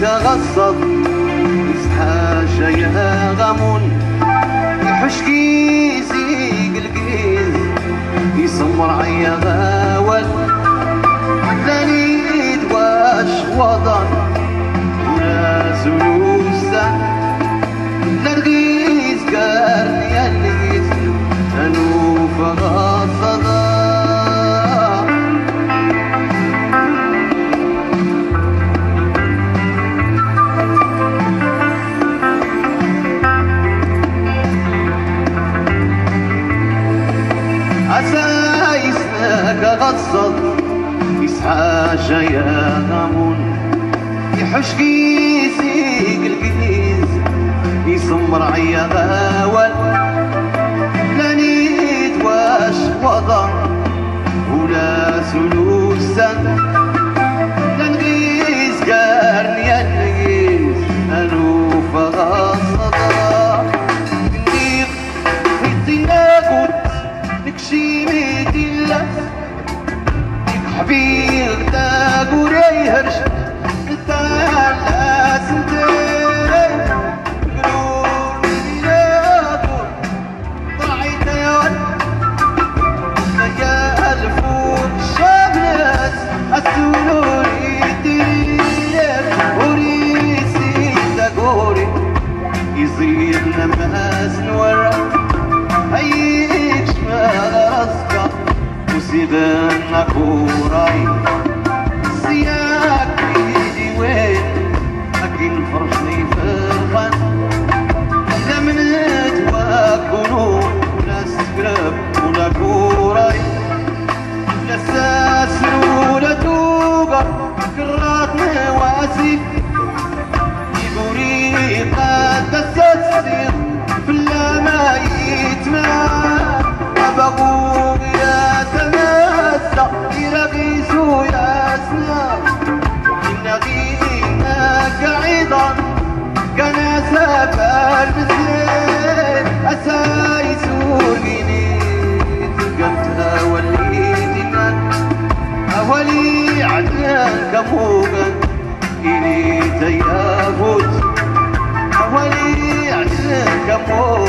تغصب إزحاشا يا غمون يحشكي زيق القيز يصمر عيا غمون يسحاجة يا غامون يحش كيسيك الكنيز يسمر عيا غاول. لا نيت واش وضع. ولا سلوسا. لا نغيز قارن يا نغيز أنوف غصدا نيق في الطناقود نكشي ميدي الله حبيب تاقو ريهرش تالا لا ساسر ولا توقع كرات مواسي يقولي قد تستسير في اللما يتمع أبغوك يا كموغن إلي تيابوت أولي عدنان كموغن